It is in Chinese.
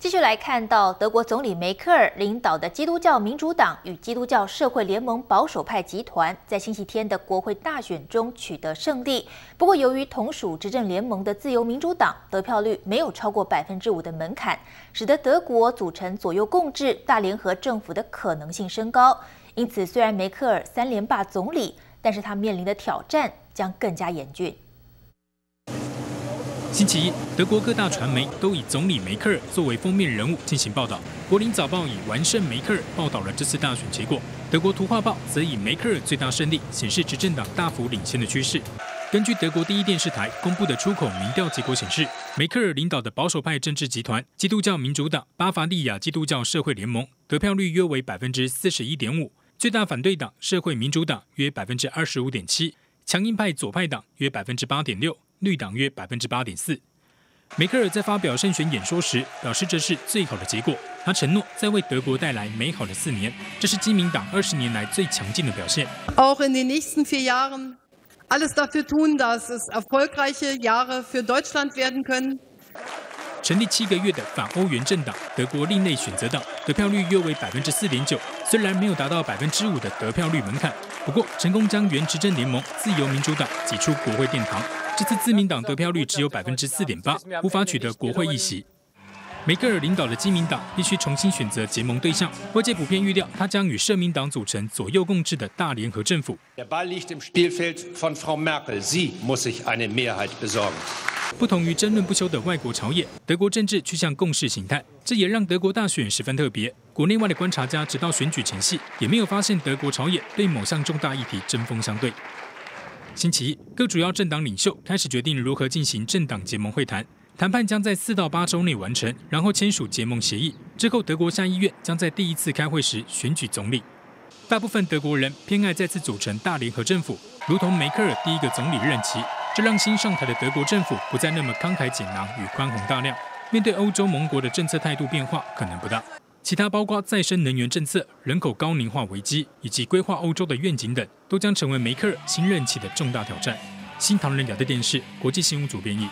继续来看到德国总理梅克尔领导的基督教民主党与基督教社会联盟保守派集团在星期天的国会大选中取得胜利。不过，由于同属执政联盟的自由民主党得票率没有超过百分之五的门槛，使得德国组成左右共治大联合政府的可能性升高。因此，虽然梅克尔三连霸总理，但是他面临的挑战将更加严峻。星期一，德国各大传媒都以总理梅克尔作为封面人物进行报道。《柏林早报》以“完胜梅克尔”报道了这次大选结果，德国图画报则以“梅克尔最大胜利”显示执政党大幅领先的趋势。根据德国第一电视台公布的出口民调结果显示，梅克尔领导的保守派政治集团基督教民主党、巴伐利亚基督教社会联盟得票率约为百分之四十一点五，最大反对党社会民主党约百分之二十五点七，强硬派左派党约百分之八点六。绿党约百分之八点四。梅克尔在发表胜选演说时表示，这是最好的结果。他承诺在为德国带来美好的四年，这是基民党二十年来最强劲的表现。Auch in den nächsten vier Jahren alles dafür tun, dass es erfolgreiche Jahre für Deutschland werden können. 成立七个月的反欧元政党德国另类选择党得票率约为百分之四点九，虽然没有达到百分之五的得票率门槛，不过成功将原执政联盟自由民主党挤出国会殿堂。这次自民党得票率只有百分之四点八，无法取得国会议席。梅克尔领导的基民党必须重新选择结盟对象，外界普遍预料他将与社民党组成左右共治的大联合政府。不同于争论不休的外国朝野，德国政治趋向共识形态，这也让德国大选十分特别。国内外的观察家直到选举前夕，也没有发现德国朝野对某项重大议题针锋相对。星期一，各主要政党领袖开始决定如何进行政党结盟会谈，谈判将在四到八周内完成，然后签署结盟协议。之后，德国下议院将在第一次开会时选举总理。大部分德国人偏爱再次组成大联合政府，如同梅克尔第一个总理任期，这让新上台的德国政府不再那么慷慨解囊与宽宏大量，面对欧洲盟国的政策态度变化可能不大。其他包括再生能源政策、人口高龄化危机以及规划欧洲的愿景等，都将成为梅克尔新任期的重大挑战。新唐人亚太电视国际新闻组编译。